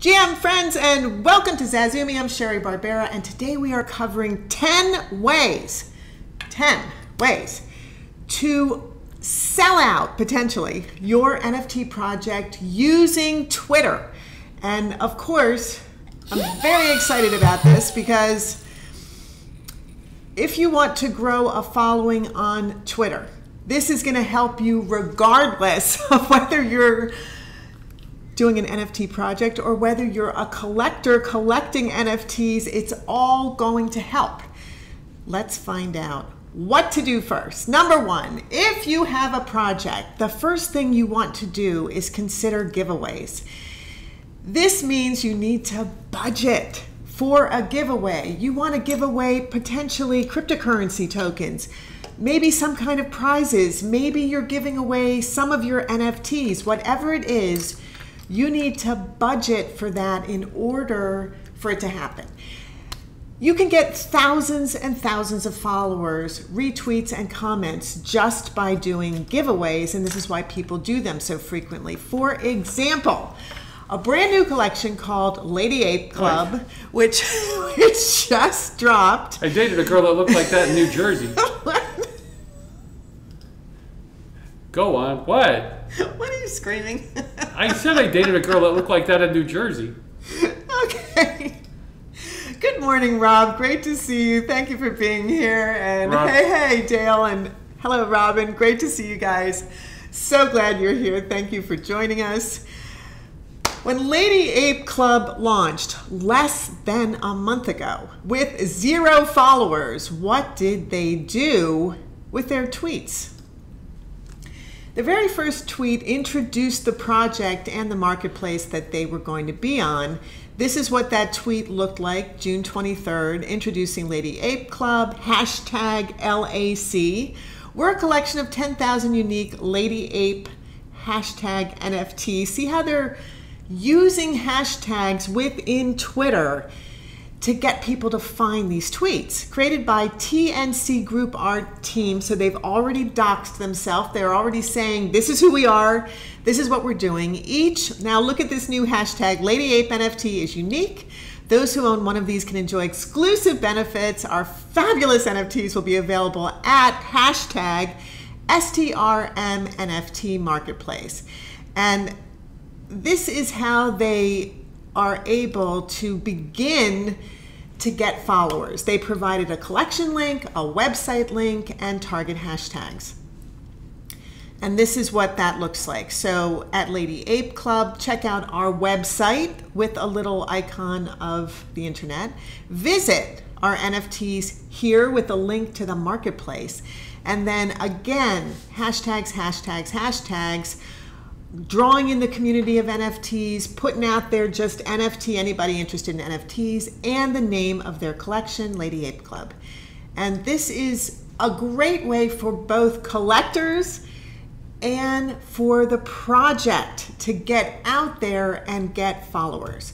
GM friends, and welcome to Zazoo Me. I'm Sheri Barbera, and today we are covering 10 ways, 10 ways to sell out potentially your NFT project using Twitter. And of course, I'm very excited about this because if you want to grow a following on Twitter, this is going to help you regardless of whether you're doing an NFT project or whether you're a collector collecting NFTs, it's all going to help. Let's find out what to do first. Number one, if you have a project, the first thing you want to do is consider giveaways. This means you need to budget for a giveaway. You want to give away potentially cryptocurrency tokens, maybe some kind of prizes, maybe you're giving away some of your NFTs, whatever it is you need to budget for that in order for it to happen. You can get thousands and thousands of followers, retweets, and comments just by doing giveaways, and this is why people do them so frequently. For example, a brand new collection called Lady Ape Club, which, which just dropped. I dated a girl that looked like that in New Jersey. Go on. What? What are you screaming? I said I dated a girl that looked like that in New Jersey. Okay. Good morning, Rob. Great to see you. Thank you for being here. And Rob. hey, hey, Dale. And hello, Robin. Great to see you guys. So glad you're here. Thank you for joining us. When Lady Ape Club launched less than a month ago with zero followers, what did they do with their tweets? The very first tweet introduced the project and the marketplace that they were going to be on. This is what that tweet looked like June 23rd, introducing Lady Ape Club, hashtag LAC. We're a collection of 10,000 unique Lady Ape hashtag NFT. See how they're using hashtags within Twitter to get people to find these tweets created by TNC Group Art Team. So they've already doxed themselves. They're already saying, this is who we are, this is what we're doing. Each, now look at this new hashtag, Lady Ape NFT is unique. Those who own one of these can enjoy exclusive benefits. Our fabulous NFTs will be available at hashtag STRMNFT Marketplace. And this is how they are able to begin to get followers. They provided a collection link, a website link, and target hashtags. And this is what that looks like. So at Lady Ape Club, check out our website with a little icon of the internet. Visit our NFTs here with a link to the marketplace. And then again, hashtags, hashtags, hashtags drawing in the community of NFTs, putting out there just NFT, anybody interested in NFTs, and the name of their collection, Lady Ape Club. And this is a great way for both collectors and for the project to get out there and get followers.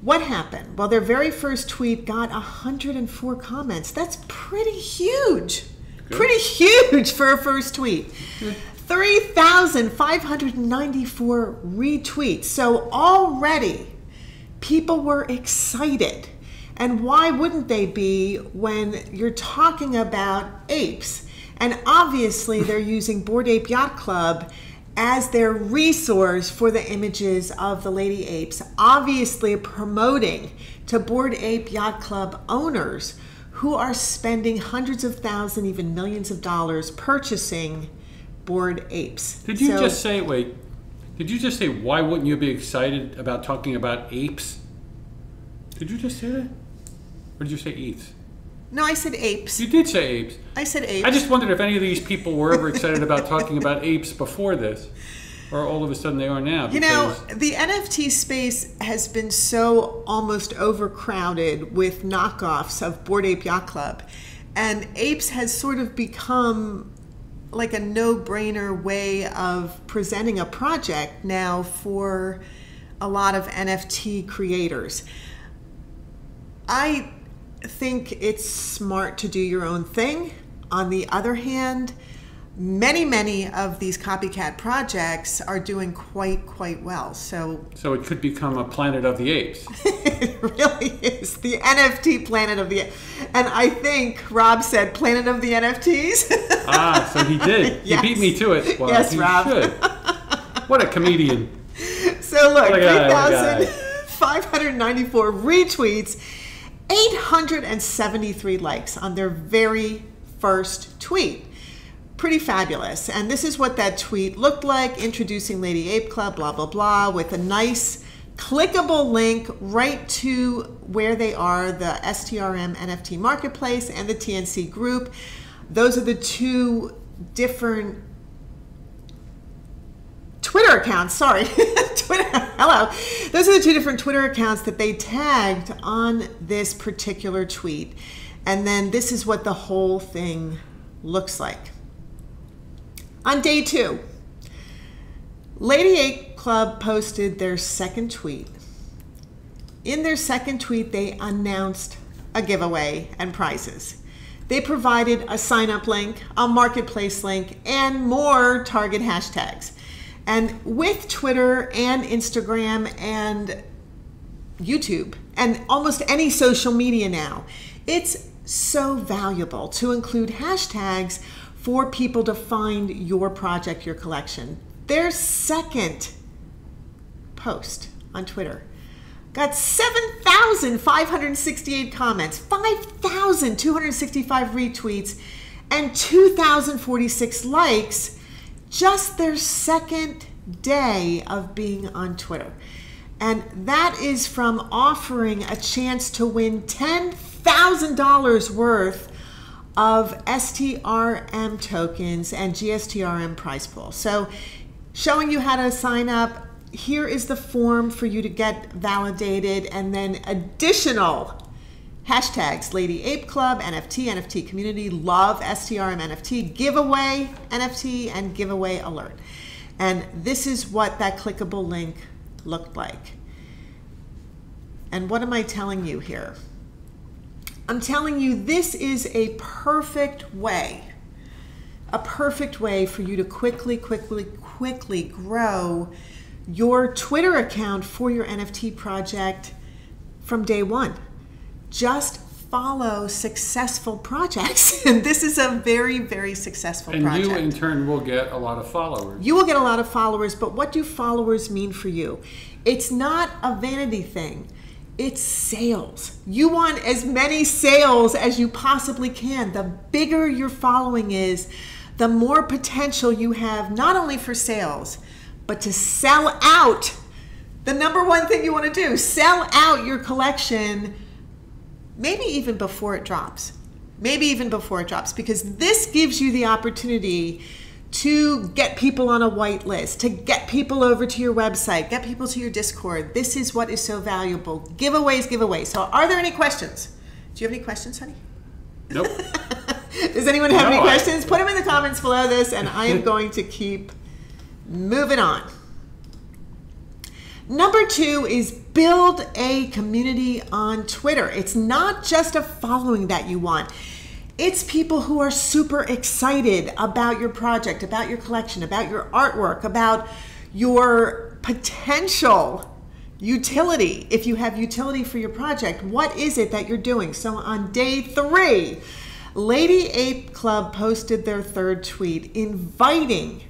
What happened? Well, their very first tweet got 104 comments. That's pretty huge. Good. Pretty huge for a first tweet. 3,594 retweets. So already people were excited. And why wouldn't they be when you're talking about apes? And obviously, they're using Bored Ape Yacht Club as their resource for the images of the lady apes, obviously promoting to Bored Ape Yacht Club owners who are spending hundreds of thousands, even millions of dollars purchasing bored apes. Did you So- just say, wait, did you just say, why wouldn't you be excited about talking about apes? Did you just say that? Or did you say apes? No, I said apes. You did say apes. I said apes. I just wondered if any of these people were ever excited about talking about apes before this. Or all of a sudden they are now. You know, the NFT space has been so almost overcrowded with knockoffs of Bored Ape Yacht Club. And apes has sort of become like a no brainer way of presenting a project now for a lot of NFT creators. I think it's smart to do your own thing. On the other hand, many, many of these copycat projects are doing quite, quite well. So So it could become a planet of the apes. it really is the NFT planet of the. And I think Rob said planet of the NFTs. ah, so he did. Yes. He beat me to it. Well, Yes, he Rob. should. What a comedian. so look, What a guy, what a guy. 3,594 retweets, 873 likes on their very first tweet. Pretty fabulous. And this is what that tweet looked like introducing Lady Ape Club, blah, blah, blah, with a nice clickable link right to where they are the STRM NFT marketplace and the TNC group. Those are the two different Twitter accounts, sorry. Twitter, hello. Those are the two different Twitter accounts that they tagged on this particular tweet. And then this is what the whole thing looks like. On day two, Lady Ape Club posted their second tweet. In their second tweet, they announced a giveaway and prizes. They provided a sign up link, a marketplace link, and more target hashtags. And with Twitter and Instagram and YouTube and almost any social media now, it's so valuable to include hashtags for people to find your project, your collection. Their second post on Twitter got 7,568 comments, 5,265 retweets, and 2,046 likes just their second day of being on Twitter. And that is from offering a chance to win $10,000 worth of STRM tokens and GSTRM prize pool. So, showing you how to sign up. Here is the form for you to get validated, and then additional hashtags Lady Ape Club, NFT, NFT community, love STRM NFT, giveaway NFT, and giveaway alert. And this is what that clickable link looked like. And what am I telling you here? I'm telling you, this is a perfect way, a perfect way for you to quickly, quickly, quickly grow your Twitter account for your NFT project from day one. Just follow successful projects. and this is a very, very successful And project. you, in turn, will get a lot of followers. You will get a lot of followers, but what do followers mean for you? It's not a vanity thing. It's sales. You want as many sales as you possibly can. The bigger your following is, the more potential you have not only for sales, but to sell out. The number one thing you want to do, sell out your collection maybe even before it drops. Maybe even before it drops, because this gives you the opportunity to get people on a white list, to get people over to your website, get people to your Discord. This is what is so valuable. Giveaways, giveaways. So, are there any questions? Do you have any questions, honey? Nope. Does anyone have any No, I- questions? Put them in the comments below this, and I am going to keep moving on. Number two is build a community on Twitter. It's not just a following that you want. It's people who are super excited about your project, about your collection, about your artwork, about your potential utility. If you have utility for your project, what is it that you're doing? So on day three, Lady Ape Club posted their third tweet inviting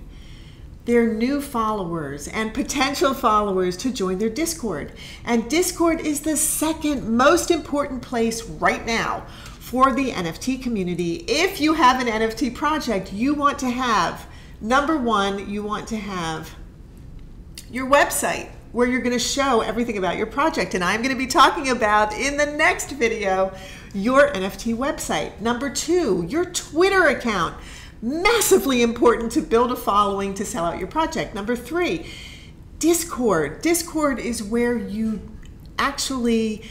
their new followers and potential followers to join their Discord. And Discord is the second most important place right now for the NFT community. If you have an NFT project, you want to have number one, you want to have your website where you're going to show everything about your project. And I'm going to be talking about in the next video your NFT website. Number two, your Twitter account. Massively important to build a following to sell out your project. Number three, Discord. Discord is where you actually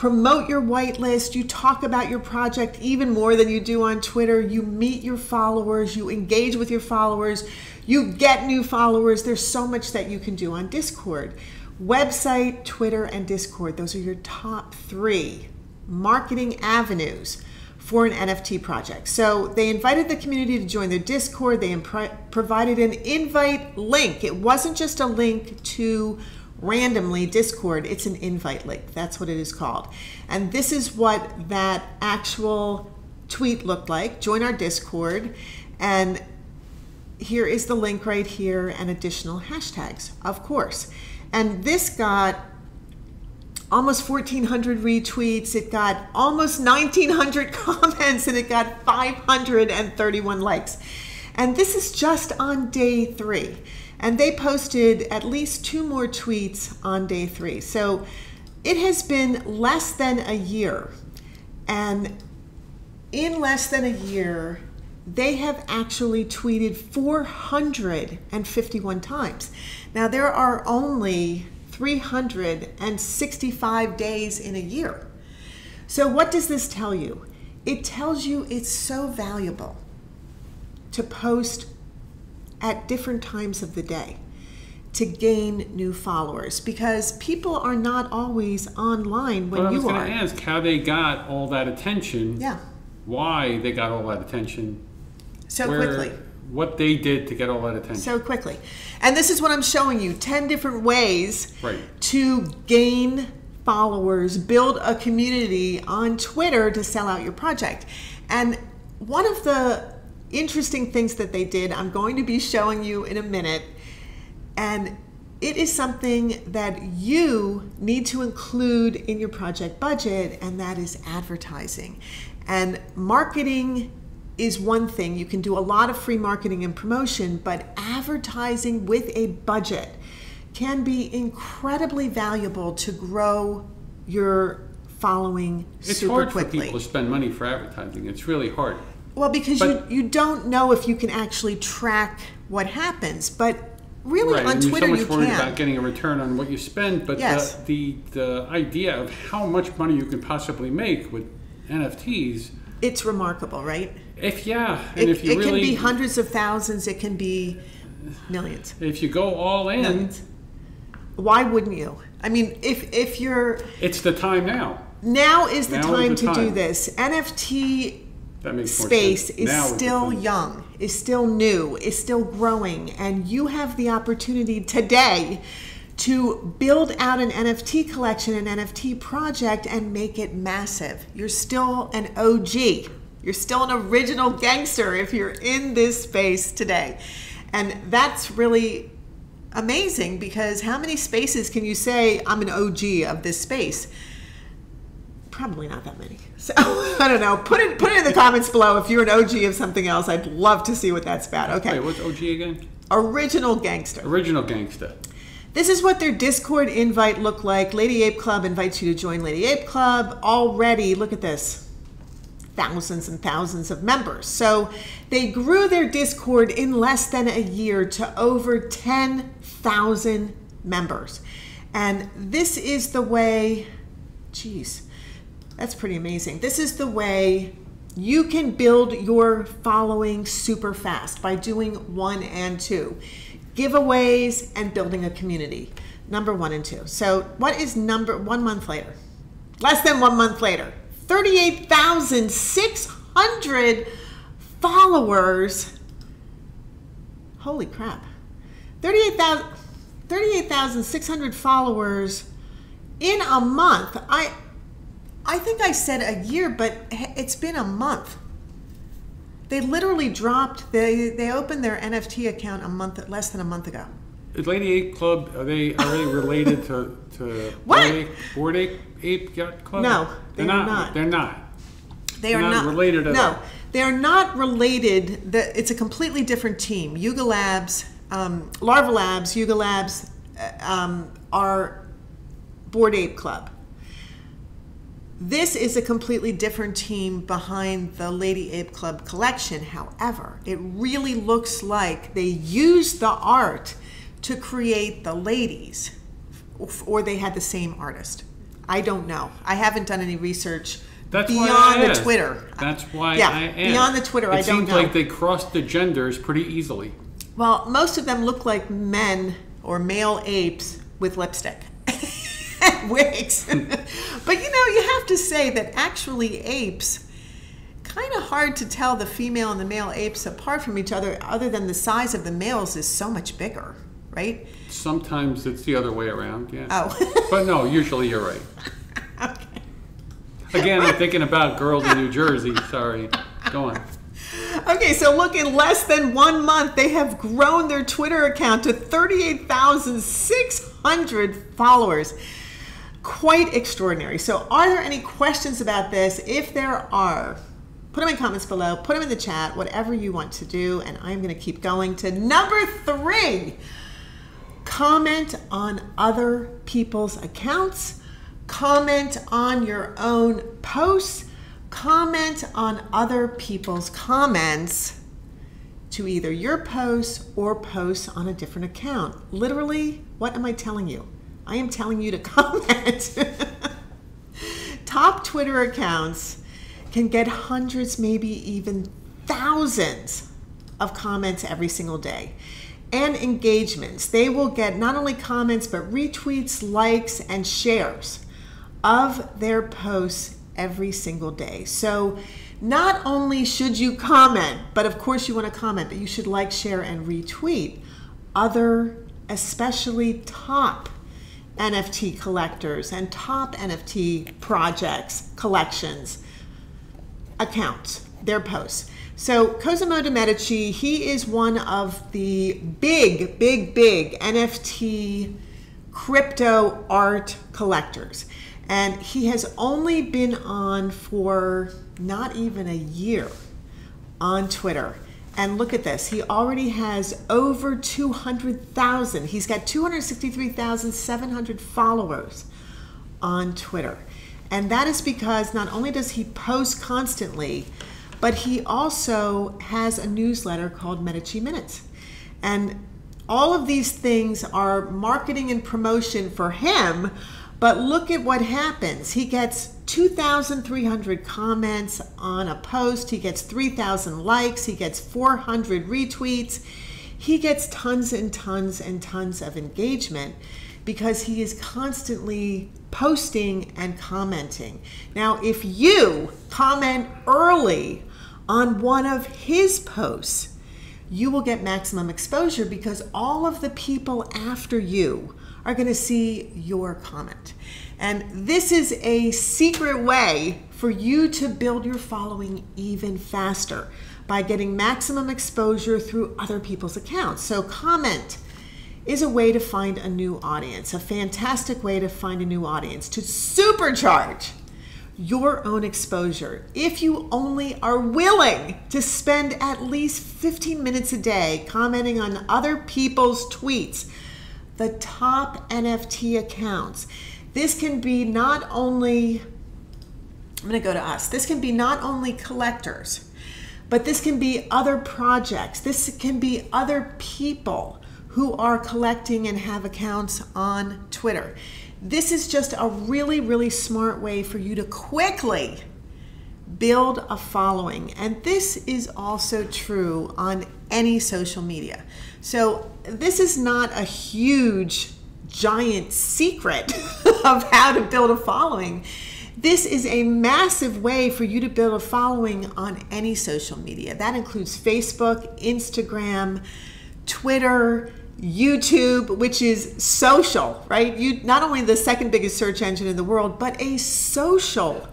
promote your whitelist, you talk about your project even more than you do on Twitter, you meet your followers, you engage with your followers, you get new followers. There's so much that you can do on Discord. Website, Twitter, and Discord, those are your top three marketing avenues for an NFT project. So they invited the community to join their Discord. They provided an invite link. It wasn't just a link to randomly Discord, it's an invite link. That's what it is called. And this is what that actual tweet looked like. Join our Discord. And here is the link right here and additional hashtags, of course. And this got almost 1,400 retweets. It got almost 1,900 comments and it got 531 likes. And this is just on day three. And they posted at least two more tweets on day three. So it has been less than a year. And in less than a year, they have actually tweeted 451 times. Now, there are only 365 days in a year. So, what does this tell you? It tells you it's so valuable to post at different times of the day to gain new followers because people are not always online when I you was going are. to ask how they got all that attention. Yeah, Why they got all that attention. so where- quickly. What they did to get all that attention. So quickly. And this is what I'm showing you 10 different ways Right. to gain followers, build a community on Twitter to sell out your project. And one of the interesting things that they did, I'm going to be showing you in a minute. And it is something that you need to include in your project budget, and that is advertising. And marketing is one thing. You can do a lot of free marketing and promotion, but advertising with a budget can be incredibly valuable to grow your following it's super hard quickly. for people to spend money for advertising. It's really hard. Well, because But- you, you don't know if you can actually track what happens, but really right, on and Twitter you're so you much worried can. about getting a return on what you spend, but Yes. the, the the idea of how much money you can possibly make with NFTs, it's remarkable, right? if yeah, and It, if you it really can be hundreds of thousands, it can be millions. if you go all in, Millions. Why wouldn't you? I mean, if if you're it's the time now. now is the Now is time the to do this. NFT That makes more space is Now still young, is still new, is still growing, and you have the opportunity today to build out an NFT collection, an NFT project, and make it massive. You're still an OG. You're still an original gangster if you're in this space today. And that's really amazing because how many spaces can you say, I'm an OG of this space? Probably not that many. So I don't know. Put it put it in the comments below if you're an OG of something else. I'd love to see what that's about. Okay. Wait, what's OG again? Original gangster. Original Gangster. This is what their Discord invite looked like. Lady Ape Club invites you to join Lady Ape Club. Already, look at this. Thousands and thousands of members. So they grew their Discord in less than a year to over 10,000 members. And this is the way, geez, that's pretty amazing. This is the way you can build your following super fast by doing one and two giveaways and building a community. Number one and two. So, what is number one month later? Less than one month later, 38,600 followers. Holy crap. 38,000 38,600 followers in a month. I I think I said a year, but it's been a month. They literally dropped. They they opened their NFT account a month less than a month ago. Is Lady Ape Club are they already related to to What? Bored Ape, Bored Ape, Ape Yacht Club? No, they they're not. not. They're not. They are Not not, related at No, all. they are not related. The, it's a completely different team. Yuga Labs, um, Larva Labs, Yuga Labs uh, um, are Bored Ape Club. This is a completely different team behind the Lady Ape Club collection. However, it really looks like they used the art to create the ladies, or they had the same artist. I don't know. I haven't done any research That's beyond the. Twitter. That's why Yeah, I asked. beyond the Twitter, it I don't know. It seems like they crossed the genders pretty easily. Well, most of them look like men or male apes with lipstick wigs. but you know, you have to say that actually apes kind of hard to tell the female and the male apes apart from each other, other than the size of the males is so much bigger, right? Sometimes it's the other way around, yeah. Oh. But no, usually you're right. okay. Again, I'm thinking about girls in New Jersey. Sorry. Go on. Okay, so look, in less than one month, they have grown their Twitter account to 38,600 followers. Quite extraordinary. So, are there any questions about this? If there are, put them in comments below, put them in the chat, whatever you want to do, and I'm going to keep going to number three. Comment on other people's accounts, comment on your own posts comment on other people's comments to either your posts or posts on a different account. Literally, what am I telling you? I am telling you to comment. Top Twitter accounts can get hundreds, maybe even thousands of comments every single day. And engagements. They will get not only comments, but retweets, likes, and shares of their posts every single day. So not only should you comment, but of course you want to comment, but you should like, share, and retweet other, especially top NFT collectors and top NFT projects, collections, accounts, their posts. So Cosimo de Medici, he is one of the big, big, big NFT crypto art collectors. And he has only been on for not even a year on Twitter. And look at this, he already has over 200,000. He's got 263,700 followers on Twitter. And that is because not only does he post constantly, but he also has a newsletter called Medici Minutes. And all of these things are marketing and promotion for him but look at what happens. He gets 2,300 comments on a post, he gets 3,000 likes, he gets 400 retweets, he gets tons and tons and tons of engagement because he is constantly posting and commenting. Now, if you comment early on one of his posts, you will get maximum exposure because all of the people after you are going to see your comment. And this is a secret way for you to build your following even faster by getting maximum exposure through other people's accounts. So, comment is a way to find a new audience, a fantastic way to find a new audience, to supercharge your own exposure. If you only are willing to spend at least 15 minutes a day commenting on other people's tweets, the top NFT accounts. This can be not only, I'm going to go to us, this can be not only collectors, but this can be other projects. This can be other people who are collecting and have accounts on Twitter. This is just a really, really smart way for you to quickly build a following. And this is also true on any social media. So, this is not a huge, giant secret of how to build a following. This is a massive way for you to build a following on any social media. That includes Facebook, Instagram, Twitter, YouTube, which is social, right? You not only the second biggest search engine in the world, but a social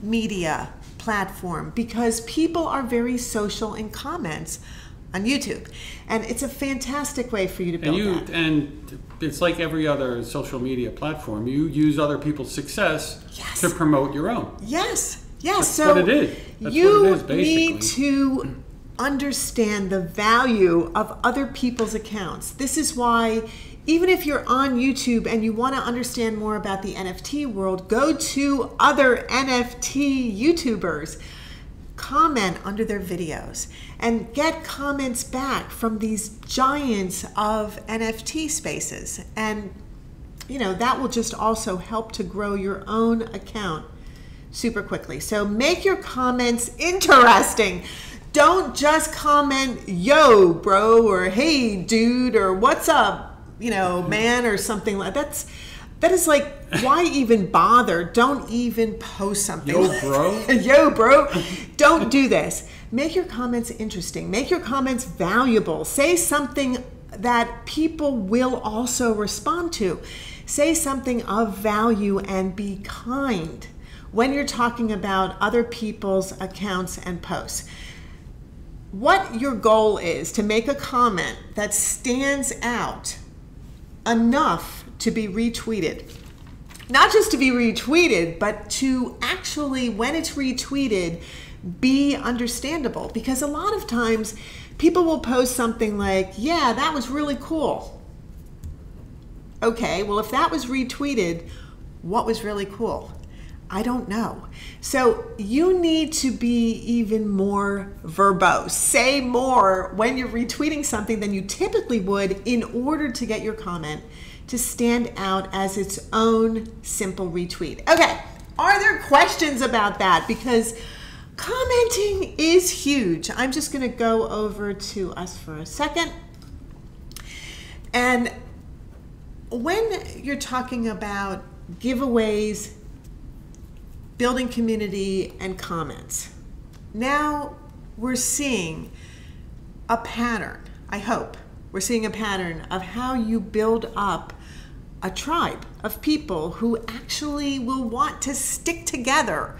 media platform because people are very social in comments on YouTube. And it's a fantastic way for you to build and you, that. And it's like every other social media platform. You use other people's success yes. to promote your own. Yes. Yes. That's so what it is. That's you what it is, basically. need to understand the value of other people's accounts. This is why even if you're on YouTube and you want to understand more about the NFT world, go to other NFT YouTubers comment under their videos and get comments back from these giants of NFT spaces. And, you know, that will just also help to grow your own account super quickly. So make your comments interesting. Don't just comment, yo, bro, or hey, dude, or what's up, you know, man, or something like that's That is like, why even bother? Don't even post something. Yo, bro. Yo, bro. Don't do this. Make your comments interesting. Make your comments valuable. Say something that people will also respond to. Say something of value and be kind when you're talking about other people's accounts and posts. What your goal is to make a comment that stands out enough to be retweeted. Not just to be retweeted, but to actually, when it's retweeted, be understandable. Because a lot of times people will post something like, yeah, that was really cool. Okay, well, if that was retweeted, what was really cool? I don't know. So you need to be even more verbose. Say more when you're retweeting something than you typically would in order to get your comment to stand out as its own simple retweet. Okay, are there questions about that? Because commenting is huge. I'm just going to go over to us for a second. And when you're talking about giveaways, building community, and comments, now we're seeing a pattern, I hope. We're seeing a pattern of how you build up a tribe of people who actually will want to stick together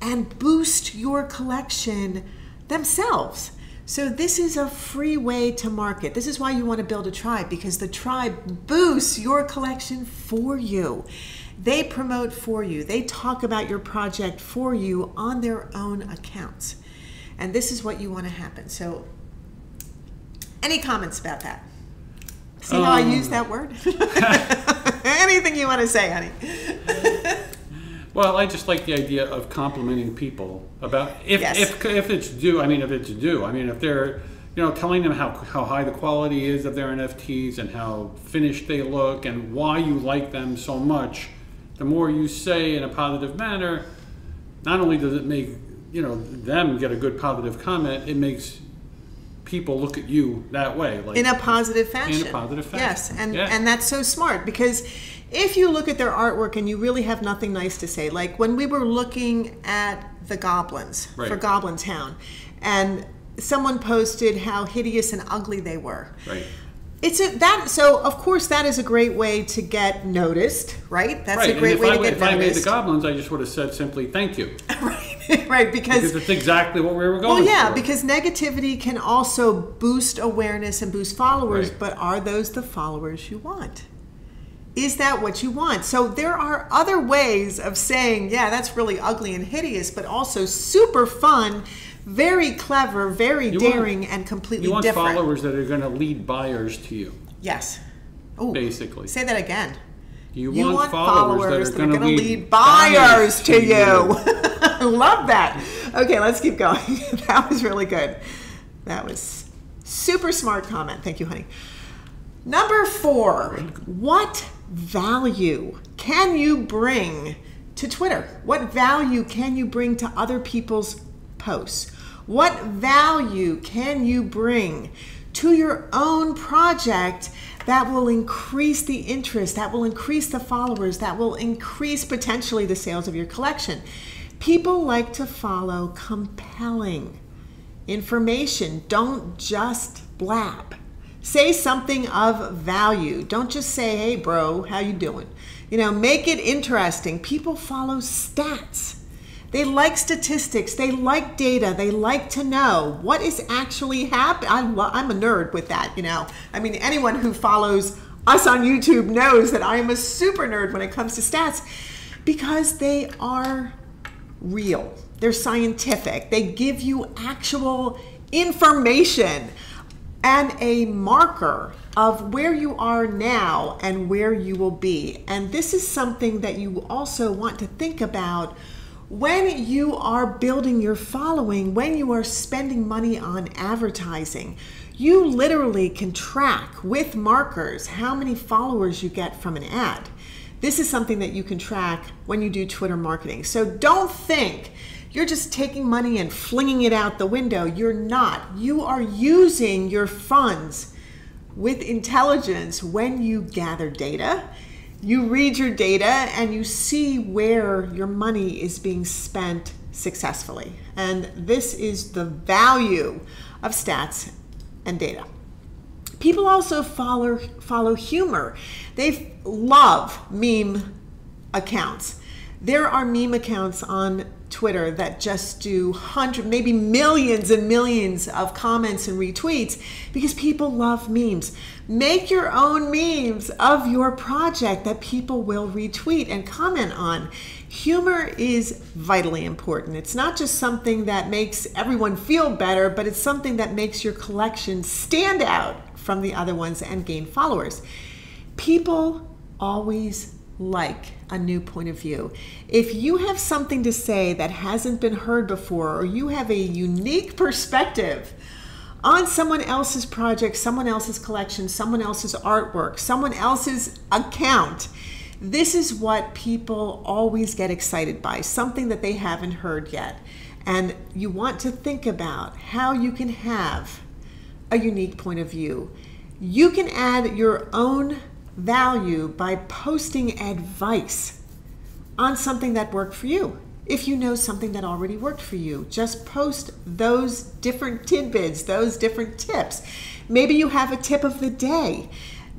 and boost your collection themselves. So, this is a free way to market. This is why you want to build a tribe because the tribe boosts your collection for you. They promote for you, they talk about your project for you on their own accounts. And this is what you want to happen. So, any comments about that? See how I Um. use that word? Anything you want to say, honey? Well, I just like the idea of complimenting people about if Yes. if if it's due. I mean, if it's due. I mean, if they're you know telling them how how high the quality is of their NFTs and how finished they look and why you like them so much. The more you say in a positive manner, not only does it make you know them get a good positive comment, it makes people look at you that way. Like in a positive fashion. In a positive fashion. Yes, and Yeah. and that's so smart because if you look at their artwork and you really have nothing nice to say, like when we were looking at the goblins for Goblin Town, and someone posted how hideous and ugly they were. right. It's a that so of course that is a great way to get noticed, right? That's Right, a great way I, to get if I made the noticed. goblins, I just would have said simply "thank you," right, right, because because it's exactly what we were going Well, yeah, for. because negativity can also boost awareness and boost followers, Right. but are those the followers you want? Is that what you want? So there are other ways of saying, yeah, that's really ugly and hideous, but also super fun, very clever, very You want- daring, and completely you want different. followers that are going to lead buyers to you, Yes. Ooh, basically. say that again. You, You want, followers, that are going to gonna lead, buyers to you. you. I love that. Okay, let's keep going. that was really good. That was super smart comment. Thank you, honey. Number four, what value can you bring to Twitter? What value can you bring to other people's posts? What value can you bring to your own project that will increase the interest, that will increase the followers, that will increase potentially the sales of your collection? People like to follow compelling information. Don't just blab. Say something of value. Don't just say, "Hey bro, how you doing?" You know, make it interesting. People follow stats. They like statistics. They like data. They like to know what is actually happening. I'm, I'm a nerd with that, you know. I mean, anyone who follows us on YouTube knows that I am a super nerd when it comes to stats because they are real. They're scientific. They give you actual information and a marker of where you are now and where you will be. And this is something that you also want to think about when you are building your following, when you are spending money on advertising. You literally can track with markers how many followers you get from an ad. This is something that you can track when you do Twitter marketing. So don't think you're just taking money and flinging it out the window. You're not. You are using your funds with intelligence when you gather data You read your data and you see where your money is being spent successfully. And this is the value of stats and data. People also follow follow humor. They love meme accounts. There are meme accounts on Twitter that just do hundred, maybe millions and millions of comments and retweets because people love memes. Make your own memes of your project that people will retweet and comment on. Humor is vitally important. It's not just something that makes everyone feel better, but it's something that makes your collection stand out from the other ones and gain followers. People always like a new point of view. If you have something to say that hasn't been heard before, or you have a unique perspective on someone else's project, someone else's collection, someone else's artwork, someone else's account, this is what people always get excited by, something that they haven't heard yet. And you want to think about how you can have a unique point of view. You can add your own value by posting advice on something that worked for you. If you know something that already worked for you, just post those different tidbits, those different tips. Maybe you have a tip of the day.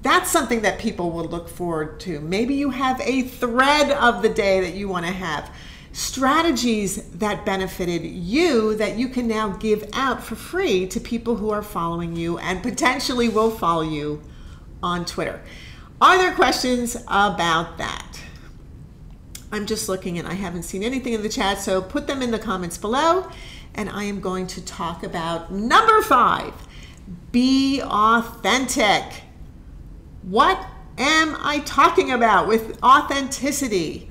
That's something that people will look forward to. Maybe you have a thread of the day that you want to have. Strategies that benefited you that you can now give out for free to people who are following you and potentially will follow you on Twitter. Are there questions about that? I'm just looking and I haven't seen anything in the chat, so put them in the comments below. And I am going to talk about number five be authentic. What am I talking about with authenticity?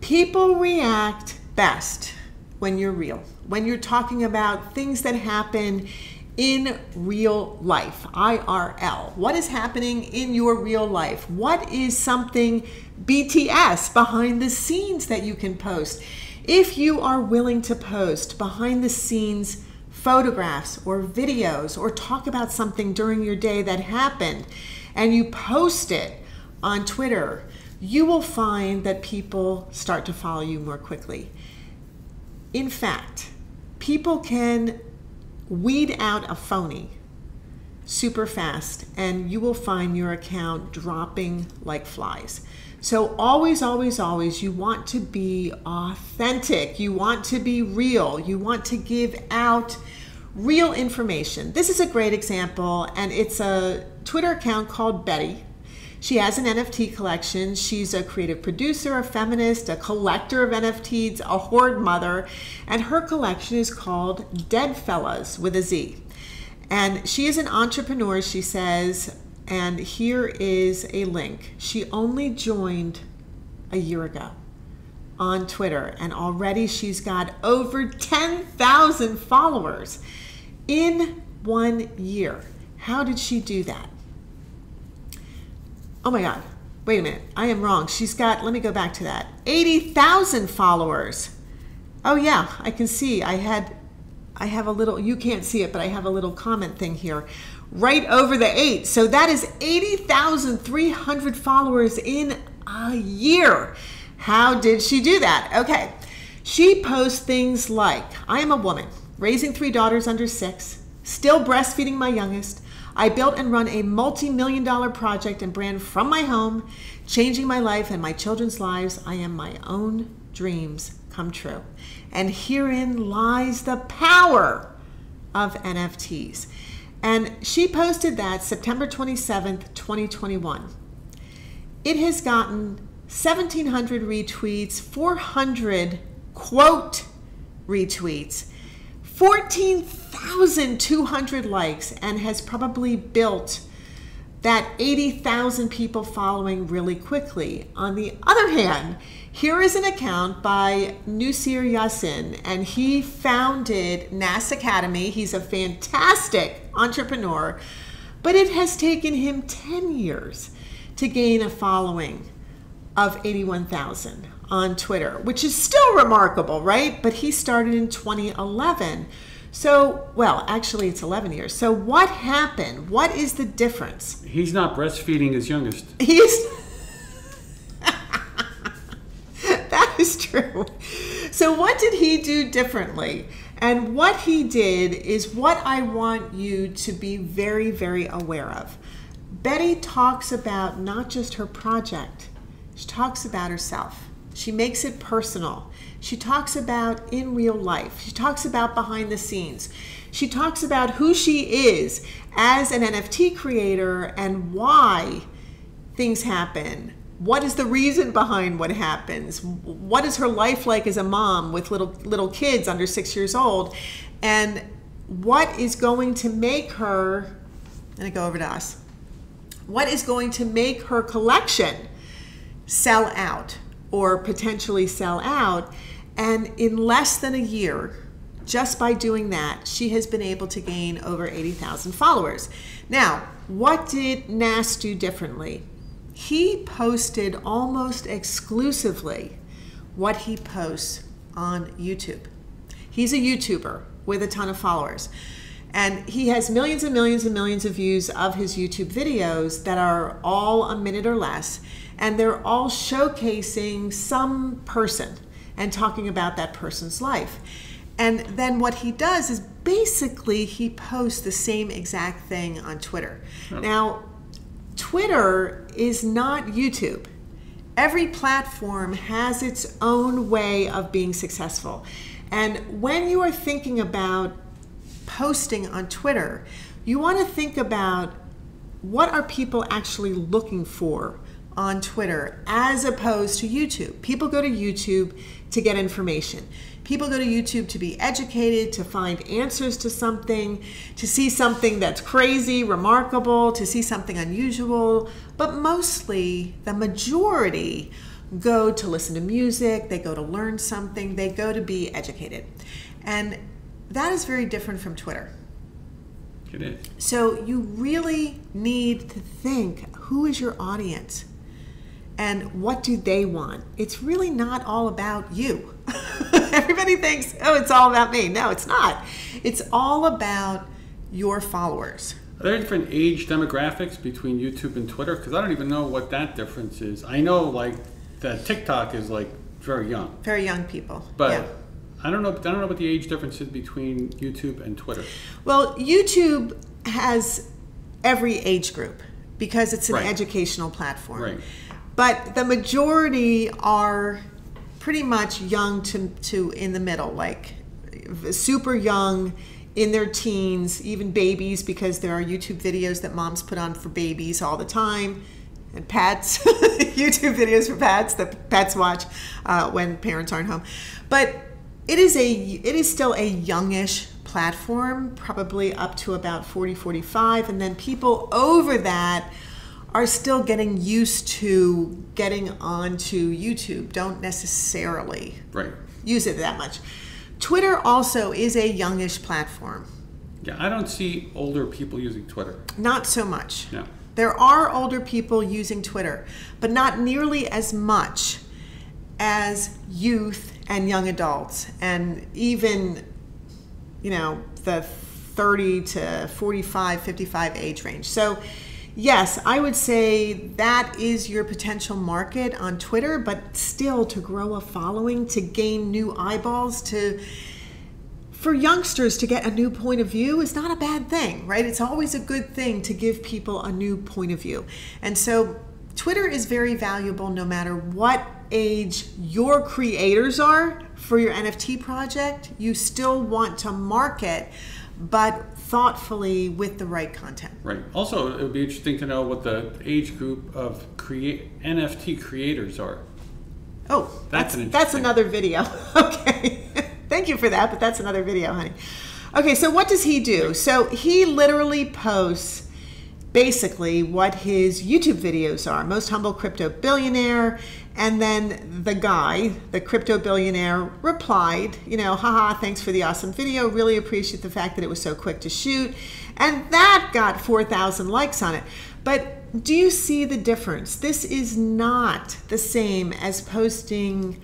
People react best when you're real, when you're talking about things that happen in real life, IRL. What is happening in your real life? What is something BTS behind the scenes that you can post? If you are willing to post behind the scenes photographs or videos or talk about something during your day that happened and you post it on Twitter, you will find that people start to follow you more quickly. In fact, people can weed out a phony super fast and you will find your account dropping like flies. So always, always, always, you want to be authentic. You want to be real. You want to give out real information. This is a great example, and it's a Twitter account called Betty. She has an NFT collection. She's a creative producer, a feminist, a collector of NFTs, a horde mother, and her collection is called Deadfellaz with a Z. And she is an entrepreneur, she says, and here is a link. She only joined a year ago on Twitter, and already she's got over 10,000 followers in one year. How did she do that? Oh my God. Wait a minute. I am wrong. She's got, let me go back to that 80,000 followers. Oh, yeah. I can see. I had, I have a little, you can't see it, but I have a little comment thing here right over the eight. So that is 80,300 followers in a year. How did she do that? Okay. She posts things like I am a woman raising three daughters under six, still breastfeeding my youngest. I built and run a multi million dollar project and brand from my home, changing my life and my children's lives. I am my own dreams come true. And herein lies the power of NFTs. And she posted that September 27th, 2021. It has gotten 1,700 retweets, 400 quote retweets, 14,200 likes and has probably built that 80,000 people following really quickly. On the other hand, here is an account by Nuseir Yassin, and he founded NAS Academy. He's a fantastic entrepreneur, but it has taken him 10 years to gain a following of 81,000 on Twitter, which is still remarkable, right? But he started in 2011. So, well, actually, it's 11 years. So, what happened? What is the difference? He's not breastfeeding his youngest. He's. that is true. So, what did he do differently? And what he did is what I want you to be very, very aware of. Betty talks about not just her project, she talks about herself. She makes it personal. She talks about in real life. She talks about behind the scenes. She talks about who she is as an NFT creator and why things happen. What is the reason behind what happens? What is her life like as a mom with little little kids under 6 years old? And what is going to make her I'm going to go over to us. What is going to make her collection sell out or potentially sell out? And in less than a year, just by doing that, she has been able to gain over 80,000 followers. Now, what did Nas do differently? He posted almost exclusively what he posts on YouTube. He's a YouTuber with a ton of followers. And he has millions and millions and millions of views of his YouTube videos that are all a minute or less. And they're all showcasing some person and talking about that person's life. And then what he does is basically he posts the same exact thing on Twitter. Oh. Now, Twitter is not YouTube. Every platform has its own way of being successful. And when you are thinking about posting on Twitter, you want to think about what are people actually looking for on Twitter as opposed to YouTube. People go to YouTube to get information. People go to YouTube to be educated, to find answers to something, to see something that's crazy, remarkable, to see something unusual. But mostly, the majority go to listen to music, they go to learn something, they go to be educated. And that is very different from Twitter. It is. So you really need to think who is your audience? And what do they want? It's really not all about you. Everybody thinks, oh, it's all about me. No, it's not. It's all about your followers. Are there different age demographics between YouTube and Twitter? Because I don't even know what that difference is. I know like that TikTok is like very young. Very young people. But yeah. I don't know. I don't know what the age difference is between YouTube and Twitter. Well, YouTube has every age group because it's an right. educational platform. Right but the majority are pretty much young to, to in the middle, like super young in their teens, even babies, because there are YouTube videos that moms put on for babies all the time, and pets, YouTube videos for pets that pets watch uh, when parents aren't home. But it is a it is still a youngish platform, probably up to about 40, 45, and then people over that are still getting used to getting onto YouTube, don't necessarily right. use it that much. Twitter also is a youngish platform. Yeah, I don't see older people using Twitter. Not so much. No. There are older people using Twitter, but not nearly as much as youth and young adults and even you know the 30 to 45 55 age range. So yes, I would say that is your potential market on Twitter, but still to grow a following, to gain new eyeballs, to for youngsters to get a new point of view is not a bad thing, right? It's always a good thing to give people a new point of view. And so Twitter is very valuable no matter what age your creators are for your NFT project. You still want to market, but thoughtfully with the right content. Right. Also, it would be interesting to know what the age group of create NFT creators are. Oh, that's that's, that's another video. okay, thank you for that, but that's another video, honey. Okay, so what does he do? So he literally posts basically what his YouTube videos are. Most humble crypto billionaire. And then the guy, the crypto billionaire, replied, you know, haha, thanks for the awesome video. Really appreciate the fact that it was so quick to shoot. And that got 4,000 likes on it. But do you see the difference? This is not the same as posting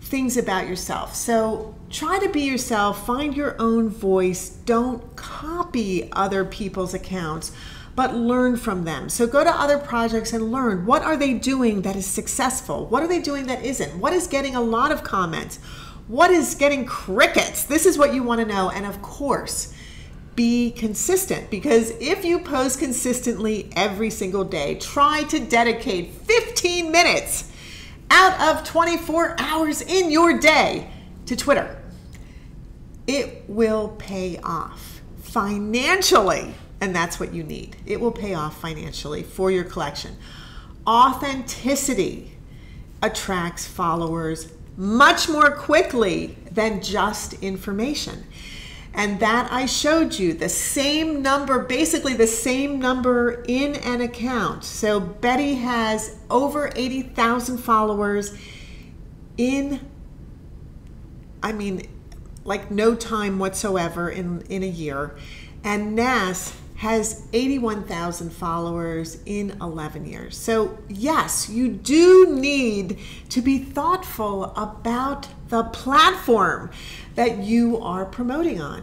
things about yourself. So try to be yourself, find your own voice, don't copy other people's accounts but learn from them. So go to other projects and learn what are they doing that is successful? What are they doing that isn't? What is getting a lot of comments? What is getting crickets? This is what you want to know. And of course, be consistent because if you post consistently every single day, try to dedicate 15 minutes out of 24 hours in your day to Twitter. It will pay off financially, and that's what you need. It will pay off financially for your collection. Authenticity attracts followers much more quickly than just information. And that I showed you the same number, basically the same number in an account. So Betty has over 80,000 followers in, I mean, like no time whatsoever in, in a year. And Nas has 81,000 followers in 11 years. So, yes, you do need to be thoughtful about the platform that you are promoting on.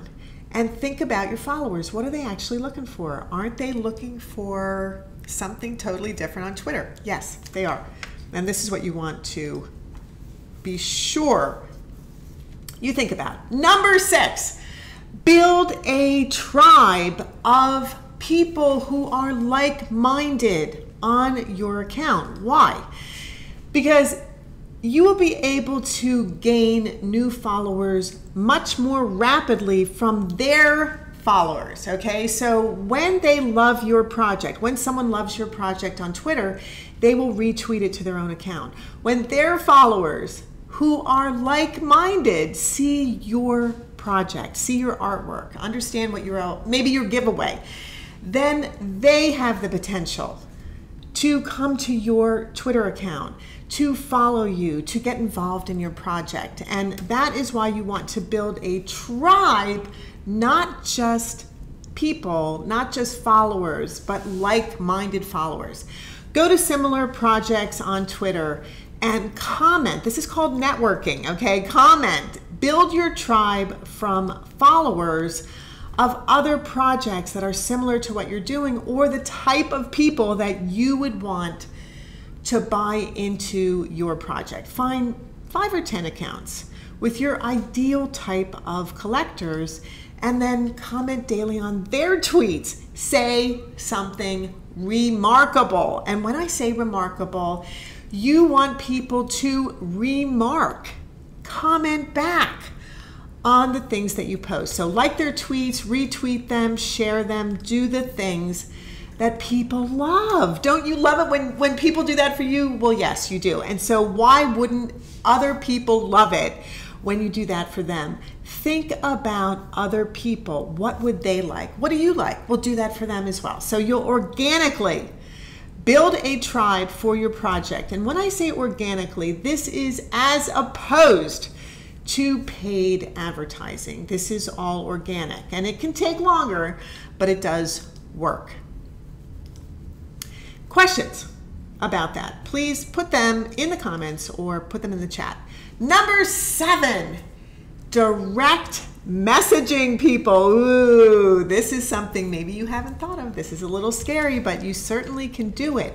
And think about your followers. What are they actually looking for? Aren't they looking for something totally different on Twitter? Yes, they are. And this is what you want to be sure you think about. Number six Build a tribe of people who are like minded on your account. Why? Because you will be able to gain new followers much more rapidly from their followers. Okay, so when they love your project, when someone loves your project on Twitter, they will retweet it to their own account. When their followers who are like minded see your project, see your artwork, understand what your maybe your giveaway, then they have the potential to come to your Twitter account, to follow you, to get involved in your project. And that is why you want to build a tribe, not just people, not just followers, but like minded followers. Go to similar projects on Twitter and comment. This is called networking, okay? Comment Build your tribe from followers of other projects that are similar to what you're doing or the type of people that you would want to buy into your project. Find five or 10 accounts with your ideal type of collectors and then comment daily on their tweets. Say something remarkable. And when I say remarkable, you want people to remark comment back on the things that you post. So, like their tweets, retweet them, share them, do the things that people love. Don't you love it when, when people do that for you? Well, yes, you do. And so, why wouldn't other people love it when you do that for them? Think about other people. What would they like? What do you like? We'll do that for them as well. So, you'll organically build a tribe for your project. And when I say organically, this is as opposed to paid advertising. This is all organic and it can take longer, but it does work. Questions about that? Please put them in the comments or put them in the chat. Number seven, direct Messaging people. Ooh, this is something maybe you haven't thought of. This is a little scary, but you certainly can do it.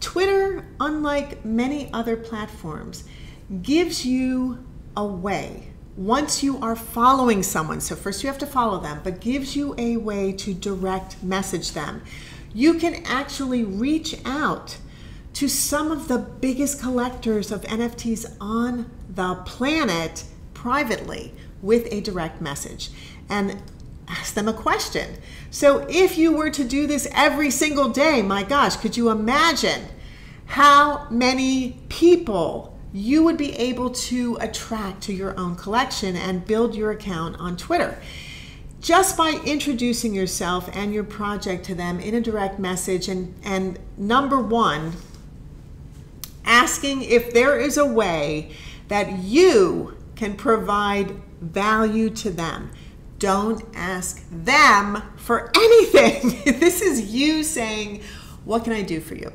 Twitter, unlike many other platforms, gives you a way once you are following someone. So, first you have to follow them, but gives you a way to direct message them. You can actually reach out to some of the biggest collectors of NFTs on the planet privately with a direct message and ask them a question. So if you were to do this every single day, my gosh, could you imagine how many people you would be able to attract to your own collection and build your account on Twitter? Just by introducing yourself and your project to them in a direct message, and, and number one, asking if there is a way that you can provide value to them. Don't ask them for anything. this is you saying, What can I do for you?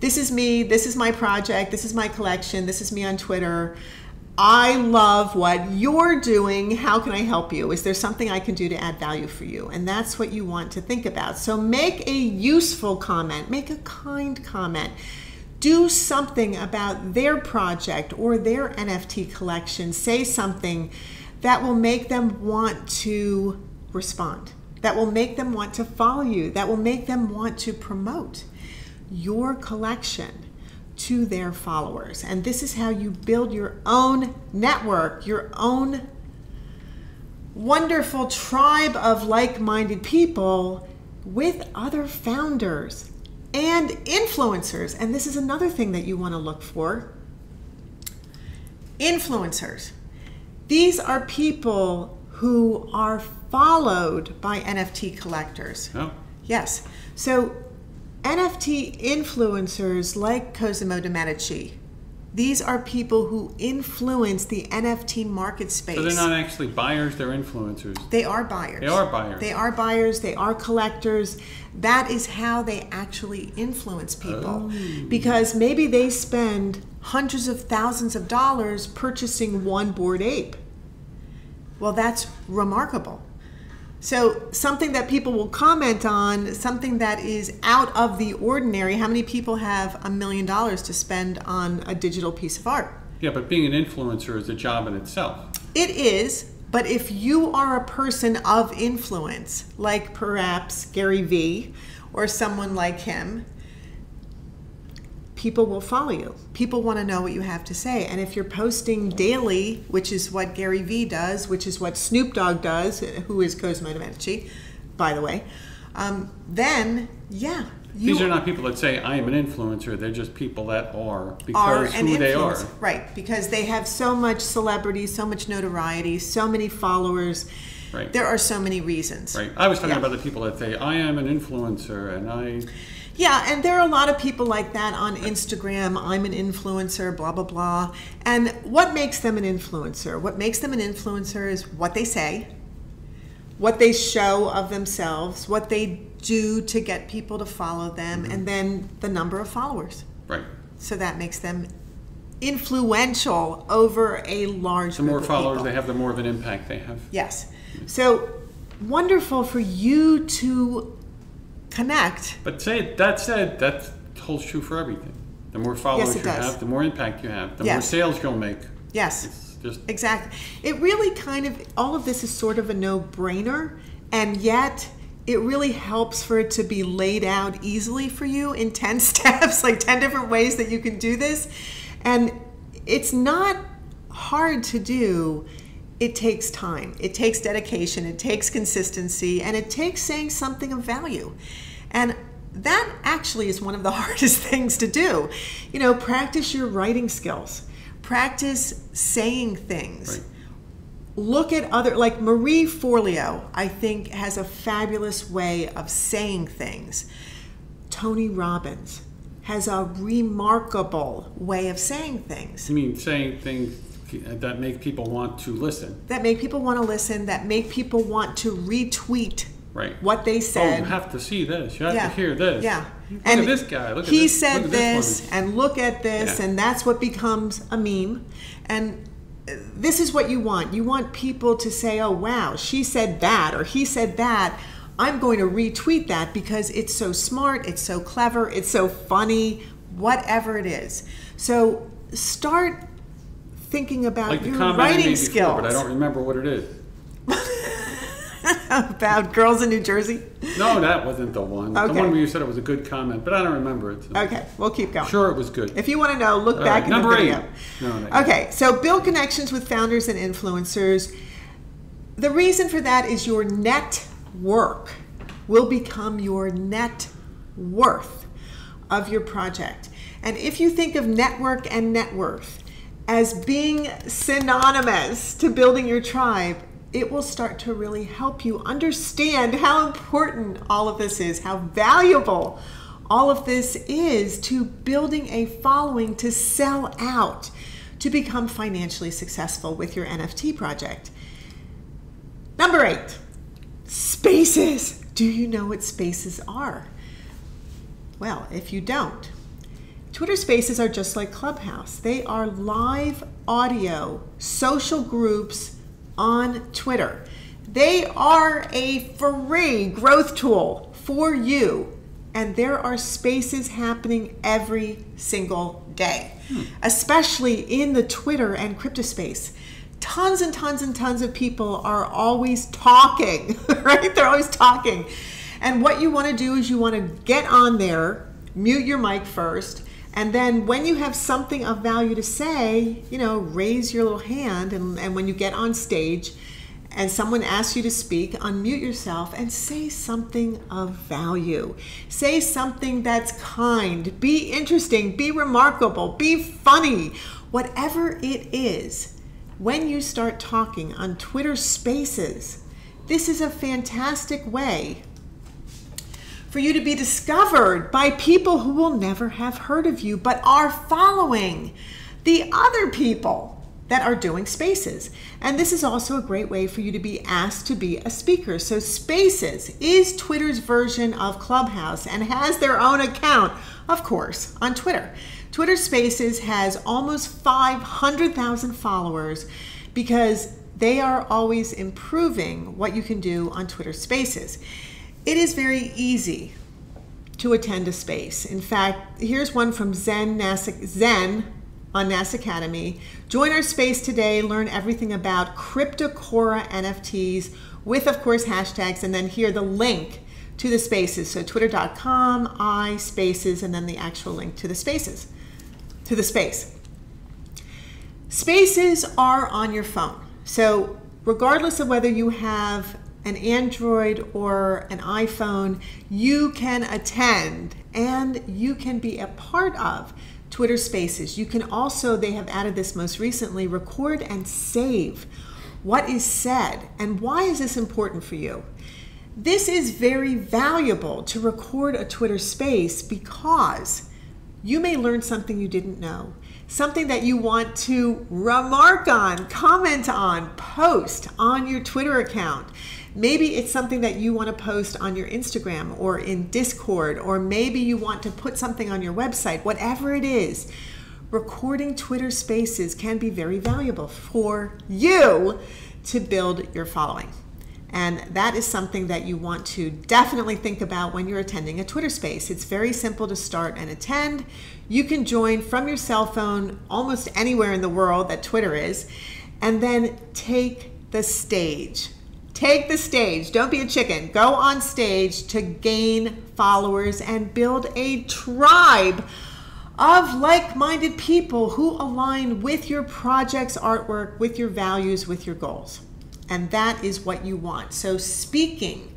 This is me. This is my project. This is my collection. This is me on Twitter. I love what you're doing. How can I help you? Is there something I can do to add value for you? And that's what you want to think about. So make a useful comment, make a kind comment. Do something about their project or their NFT collection. Say something that will make them want to respond, that will make them want to follow you, that will make them want to promote your collection to their followers. And this is how you build your own network, your own wonderful tribe of like minded people with other founders and influencers. And this is another thing that you want to look for influencers. These are people who are followed by NFT collectors. Oh, Yes. So NFT influencers like Cosimo de Medici, these are people who influence the NFT market space. so they're not actually buyers; they're influencers. They are buyers. They are buyers. They are buyers. They are collectors. That is how they actually influence people. Oh. Because maybe they spend hundreds of thousands of dollars purchasing one Bored Ape. Well, that's remarkable. So, something that people will comment on, something that is out of the ordinary. How many people have a million dollars to spend on a digital piece of art? Yeah, but being an influencer is a job in itself. It is, but if you are a person of influence, like perhaps Gary Vee or someone like him, people will follow you. People want to know what you have to say. And if you're posting daily, which is what Gary Vee does, which is what Snoop Dogg does, who is Cosmo Medici, by the way, um, then yeah. You These are not people that say I am an influencer. They're just people that are are because an who they are. Right, because they have so much celebrity, so much notoriety, so many followers. Right. There are so many reasons. Right. I was talking Yeah. about the people that say I am an influencer and I. Yeah, and there are a lot of people like that on Instagram. I'm an influencer, blah, blah, blah. And what makes them an influencer? What makes them an influencer is what they say, what they show of themselves, what they do to get people to follow them, Mm-hmm. and then the number of followers. Right. So that makes them influential over a large The more followers they have, the more of an impact they have. Yes. So wonderful for you to connect But say that said, that holds true for everything. The more followers it you does. have, the more impact you have, the more sales you'll make. Yes. It's just Exactly. It really kind of, all of this is sort of a no brainer, and yet it really helps for it to be laid out easily for you in 10 steps, like 10 different ways that you can do this. And it's not hard to do. It takes time, it takes dedication, it takes consistency, and it takes saying something of value. And that actually is one of the hardest things to do. You know, practice your writing skills, practice saying things. Right. Look at other, like Marie Forleo, I think has a fabulous way of saying things. Tony Robbins has a remarkable way of saying things I mean saying things that make people want to listen. that make people want to listen, that make people want to retweet Right. what they said. Oh, you have to see this. You have Yeah. to hear this. Yeah. Look and at this guy. Look at this. he this. said look this, this, and look at this, Yeah. and that's what becomes a meme. And uh, this is what you want. You want people to say, "Oh, wow, she said that," or "He said that." I'm going to retweet that because it's so smart, it's so clever, it's so funny, whatever it is. So start thinking about Like your comment I made writing before, skills. but I don't remember what it is. about girls in New Jersey. No, that wasn't the one. Okay. The one where you said it was a good comment, but I don't remember it. so- Okay, we'll keep going. Sure, it was good. If you want to know, look All back right, in the video. eight. No, no. Okay, so build connections with founders and influencers. The reason for that is your network will become your net worth of your project. And if you think of network and net worth as being synonymous to building your tribe, it will start to really help you understand how important all of this is, how valuable all of this is to building a following to sell out, to become financially successful with your NFT project. Number eight, spaces. Do you know what spaces are? Well, if you don't, Twitter Spaces are just like Clubhouse. They are live audio social groups on Twitter. They are a free growth tool for you, and there are spaces happening every single day, hmm. especially in the Twitter and crypto space. Tons and tons and tons of people are always talking, right? They're always talking. And what you want to do is you want to get on there, mute your mic first, and then when you have something of value to say, you know, raise your little hand. And, and when you get on stage and someone asks you to speak, unmute yourself and say something of value. Say something that's kind, be interesting, be remarkable, be funny. Whatever it is, when you start talking on Twitter spaces, this is a fantastic way for you to be discovered by people who will never have heard of you but are following the other people that are doing spaces. And this is also a great way for you to be asked to be a speaker. So, Spaces is Twitter's version of Clubhouse and has their own account, of course, on Twitter. Twitter Spaces has almost 500,000 followers because they are always improving what you can do on Twitter Spaces. It is very easy to attend a space. In fact, here's one from Zen, NASA, Zen on NASA Academy. Join our space today, learn everything about CryptoCora NFTs with, of course, hashtags, and then here the link to the spaces. So twitter.com, I spaces, and then the actual link to the spaces, to the space. Spaces are on your phone. So regardless of whether you have an Android or an iPhone, you can attend and you can be a part of Twitter Spaces. You can also, they have added this most recently, record and save what is said. And why is this important for you? This is very valuable to record a Twitter space because you may learn something you didn't know, something that you want to remark on, comment on, post on your Twitter account. Maybe it's something that you want to post on your Instagram or in Discord, or maybe you want to put something on your website, whatever it is. Recording Twitter spaces can be very valuable for you to build your following. And that is something that you want to definitely think about when you're attending a Twitter space. It's very simple to start and attend. You can join from your cell phone almost anywhere in the world that Twitter is, and then take the stage. Take the stage. Don't be a chicken. Go on stage to gain followers and build a tribe of like minded people who align with your project's artwork, with your values, with your goals. And that is what you want. So, speaking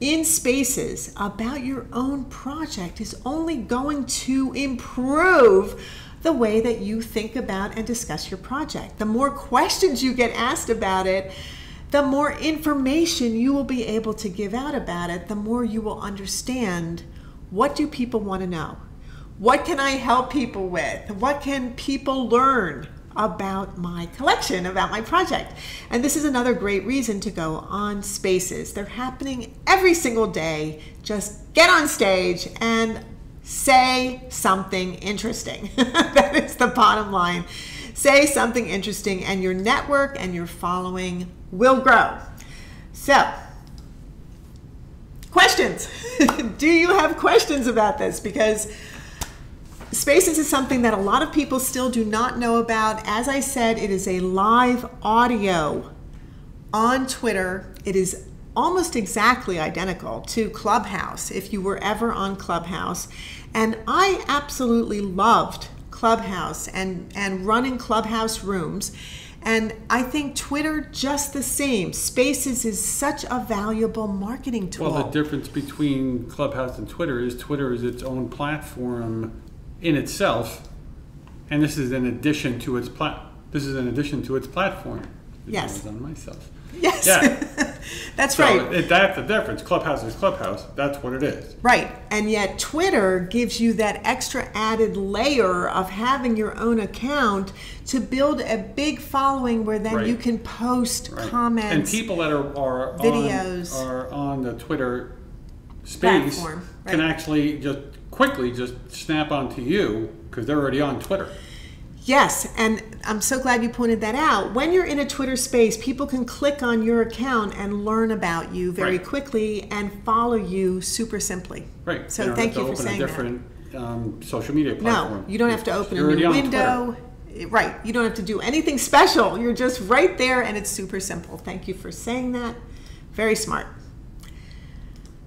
in spaces about your own project is only going to improve the way that you think about and discuss your project. The more questions you get asked about it, the more information you will be able to give out about it, the more you will understand what do people want to know? What can I help people with? What can people learn about my collection, about my project? And this is another great reason to go on spaces. They're happening every single day. Just get on stage and say something interesting. that is the bottom line. Say something interesting, and your network and your following will grow. So, questions. Do you have questions about this? Because Spaces is something that a lot of people still do not know about. As I said, it is a live audio on Twitter. It is almost exactly identical to Clubhouse if you were ever on Clubhouse. And I absolutely loved Clubhouse and, and running Clubhouse rooms. And I think Twitter just the same. Spaces is such a valuable marketing tool. Well, the difference between Clubhouse and Twitter is Twitter is its own platform in itself, and this is an addition to its plat. This is in addition to its platform. Yes. On myself. Yes. Yeah. That's so right. It, that's the difference. Clubhouse is Clubhouse. That's what it is. Right. And yet Twitter gives you that extra added layer of having your own account to build a big following where then right. you can post right. comments. And people that are, are videos on, are on the Twitter space Platform, right. can actually just quickly just snap onto you because they're already on Twitter. Yes, and I'm so glad you pointed that out. When you're in a Twitter space, people can click on your account and learn about you very Right. quickly and follow you super simply. Right. So thank you for open saying a that. different um, social media platform. No, you don't have to open You're a new window. Right. You don't have to do anything special. You're just right there and it's super simple. Thank you for saying that. Very smart.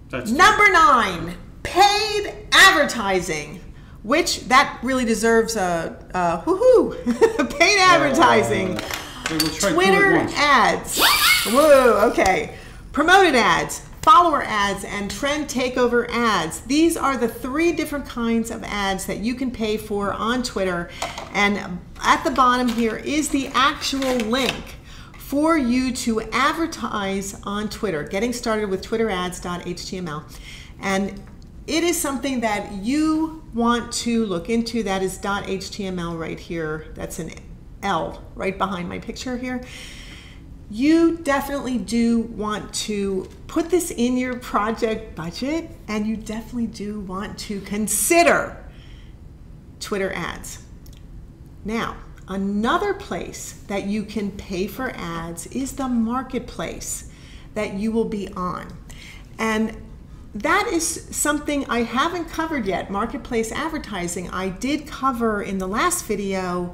That's Number nine, paid advertising, which that really deserves a, a woohoo. paid advertising. Uh, we'll try two at Twitter ads. Whoa, okay. Promoted ads, follower ads, and trend takeover ads. These are the three different kinds of ads that you can pay for on Twitter. And at the bottom here is the actual link for you to advertise on Twitter, getting started with twitterads.html. And it is something that you want to look into. That is .html right here. That's an L right behind my picture here. You definitely do want to put this in your project budget and you definitely do want to consider Twitter ads. Now, another place that you can pay for ads is the marketplace that you will be on. And that is something I haven't covered yet marketplace advertising. I did cover in the last video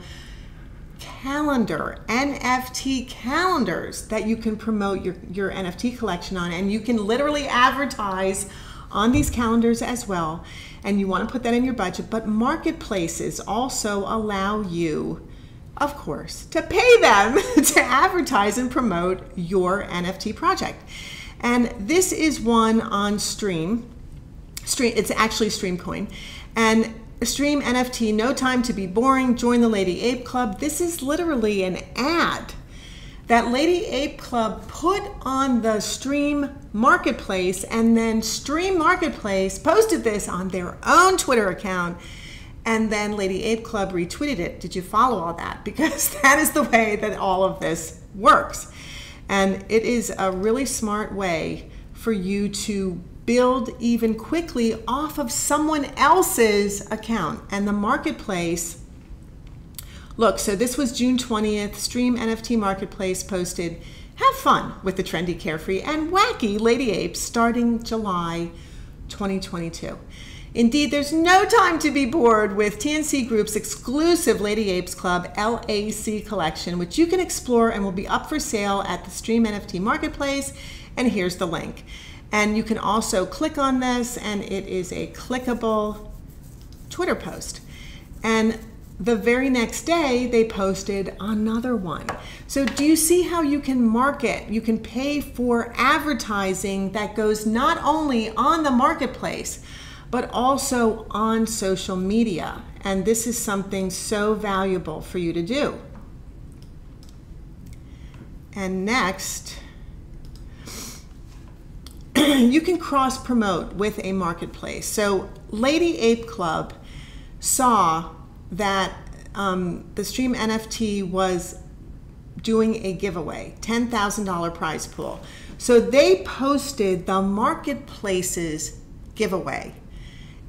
calendar, NFT calendars that you can promote your, your NFT collection on. And you can literally advertise on these calendars as well. And you want to put that in your budget. But marketplaces also allow you, of course, to pay them to advertise and promote your NFT project. And this is one on Stream. Stream it's actually Streamcoin. And Stream NFT, no time to be boring, join the Lady Ape Club. This is literally an ad that Lady Ape Club put on the Stream Marketplace, and then Stream Marketplace posted this on their own Twitter account, and then Lady Ape Club retweeted it. Did you follow all that? Because that is the way that all of this works. And it is a really smart way for you to build even quickly off of someone else's account. And the marketplace Look, so this was June 20th. Stream NFT Marketplace posted, have fun with the trendy, carefree, and wacky Lady Apes starting July 2022. Indeed, there's no time to be bored with TNC Group's exclusive Lady Apes Club LAC collection, which you can explore and will be up for sale at the Stream NFT Marketplace. And here's the link. And you can also click on this, and it is a clickable Twitter post. And the very next day, they posted another one. So, do you see how you can market? You can pay for advertising that goes not only on the marketplace, but also on social media. And this is something so valuable for you to do. And next, you can cross promote with a marketplace. So, Lady Ape Club saw that um, the Stream NFT was doing a giveaway, $10,000 prize pool. So they posted the marketplace's giveaway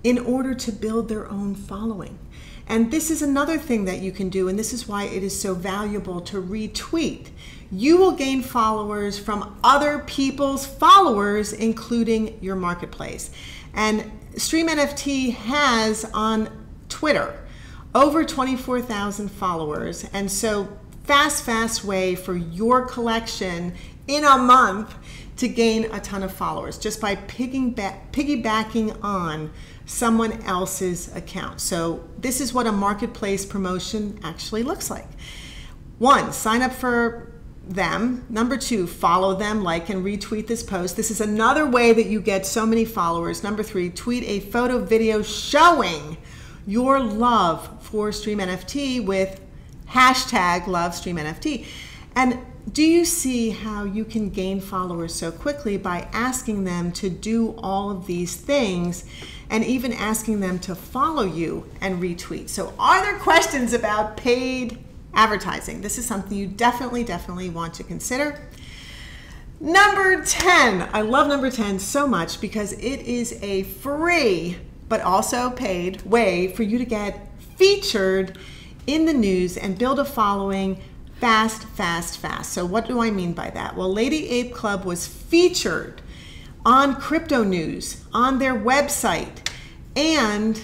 in order to build their own following. And this is another thing that you can do, and this is why it is so valuable to retweet. You will gain followers from other people's followers, including your marketplace. And Stream NFT has on Twitter over 24,000 followers. And so, fast, fast way for your collection in a month to gain a ton of followers just by piggybacking on someone else's account. So, this is what a marketplace promotion actually looks like. One, sign up for them. Number two, follow them, like and retweet this post. This is another way that you get so many followers. Number three, tweet a photo video showing your love for Stream NFT with hashtag love Stream NFT. And do you see how you can gain followers so quickly by asking them to do all of these things and even asking them to follow you and retweet? So, are there questions about paid advertising? This is something you definitely, definitely want to consider. Number 10. I love number 10 so much because it is a free but also paid way for you to get featured in the news and build a following fast, fast, fast. So, what do I mean by that? Well, Lady Ape Club was featured on crypto news, on their website, and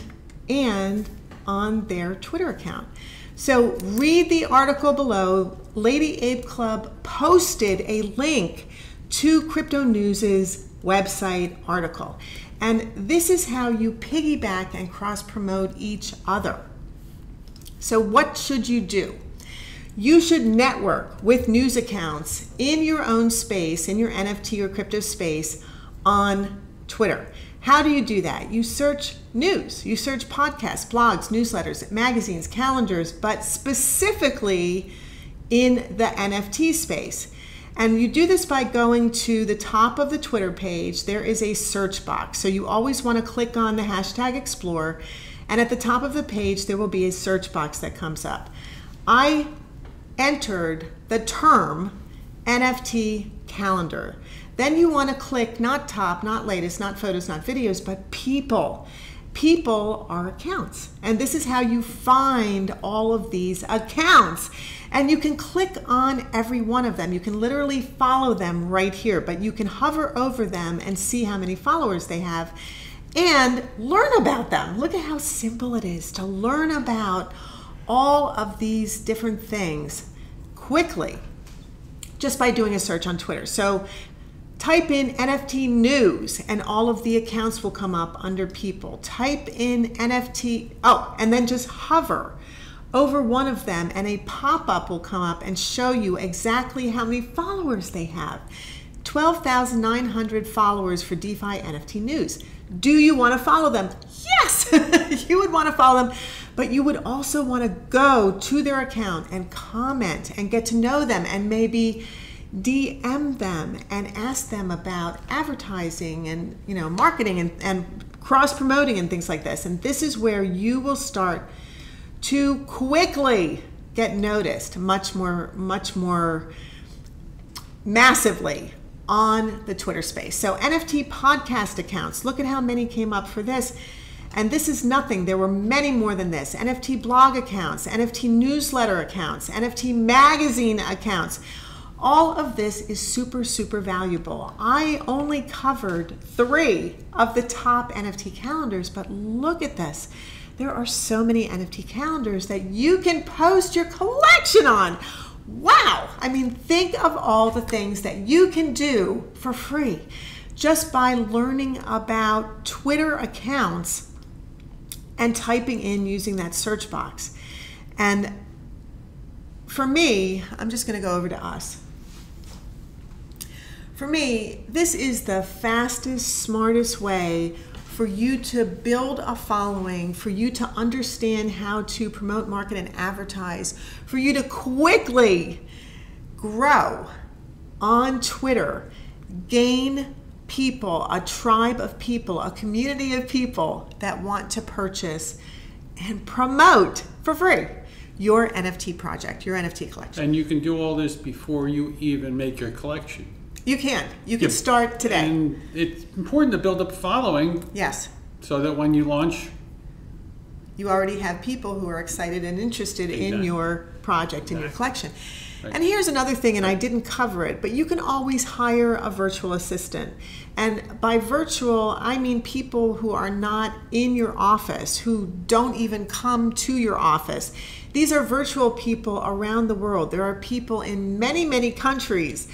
and on their Twitter account. So read the article below. Lady Ape Club posted a link to Crypto News's website article. And this is how you piggyback and cross promote each other. So, what should you do? You should network with news accounts in your own space, in your NFT or crypto space on Twitter. How do you do that? You search news, you search podcasts, blogs, newsletters, magazines, calendars, but specifically in the NFT space. And you do this by going to the top of the Twitter page. There is a search box. So you always want to click on the hashtag explore. And at the top of the page, there will be a search box that comes up. I entered the term NFT calendar. Then you want to click not top, not latest, not photos, not videos, but people. People are accounts. And this is how you find all of these accounts. And you can click on every one of them. You can literally follow them right here, but you can hover over them and see how many followers they have and learn about them. Look at how simple it is to learn about all of these different things quickly just by doing a search on Twitter. So type in NFT news and all of the accounts will come up under people. Type in NFT, oh, and then just hover over one of them and a pop up will come up and show you exactly how many followers they have. 12,900 followers for DeFi NFT News. Do you want to follow them? Yes, you would want to follow them, but you would also want to go to their account and comment and get to know them and maybe DM them and ask them about advertising and you know marketing and, and cross promoting and things like this. And this is where you will start to quickly get noticed much more much more massively on the Twitter space. So NFT podcast accounts, look at how many came up for this. And this is nothing. There were many more than this. NFT blog accounts, NFT newsletter accounts, NFT magazine accounts. All of this is super, super valuable. I only covered three of the top NFT calendars, but look at this. There are so many NFT calendars that you can post your collection on. Wow! I mean, think of all the things that you can do for free just by learning about Twitter accounts and typing in using that search box. And for me, I'm just going to go over to us. For me, this is the fastest, smartest way for you to build a following, for you to understand how to promote, market, and advertise, for you to quickly grow on Twitter, gain people, a tribe of people, a community of people that want to purchase and promote for free your NFT project, your NFT collection. And you can do all this before you even make your collection. You can. You can Yeah. start today. And it's important to build up a following yes. so that when you launch, You already have people who are excited and interested in your project and your collection. Right. And here's another thing, and I didn't cover it, but you can always hire a virtual assistant. And by virtual, I mean people who are not in your office, who don't even come to your office. These are virtual people around the world. There are people in many, many countries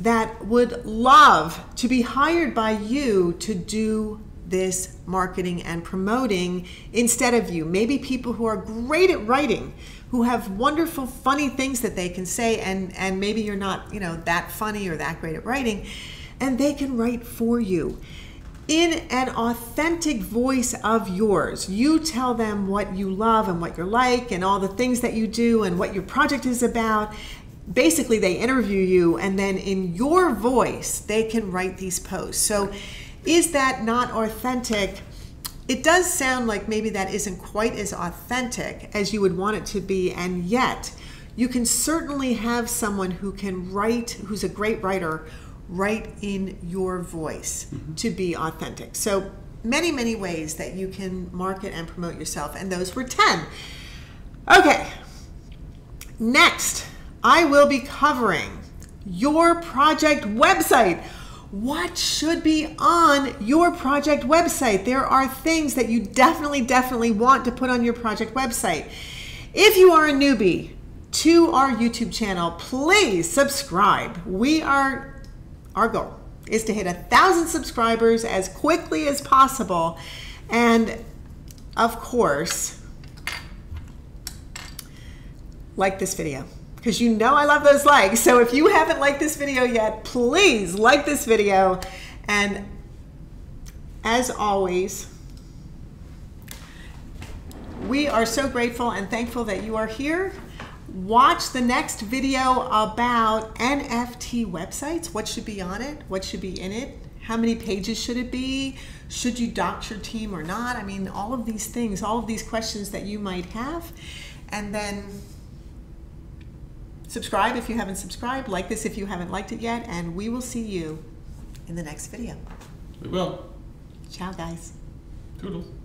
that would love to be hired by you to do this marketing and promoting instead of you. Maybe people who are great at writing, who have wonderful, funny things that they can say, and, and maybe you're not, you know, that funny or that great at writing, and they can write for you. In an authentic voice of yours, you tell them what you love and what you're like, and all the things that you do, and what your project is about. Basically, they interview you, and then in your voice, they can write these posts. So, is that not authentic? It does sound like maybe that isn't quite as authentic as you would want it to be, and yet you can certainly have someone who can write, who's a great writer, write in your voice mm-hmm. to be authentic. So many, many ways that you can market and promote yourself, and those were 10. Okay, next, I will be covering your project website. What should be on your project website? There are things that you definitely, definitely want to put on your project website. If you are a newbie to our YouTube channel, please subscribe. We are, our goal is to hit a thousand subscribers as quickly as possible. And of course, like this video because you know I love those likes. So if you haven't liked this video yet, please like this video. And as always, we are so grateful and thankful that you are here. Watch the next video about NFT websites. What should be on it? What should be in it? How many pages should it be? Should you dox your team or not? I mean, all of these things, all of these questions that you might have. And then subscribe if you haven't subscribed, like this if you haven't liked it yet, and we will see you in the next video. We will. Ciao, guys. Toodles.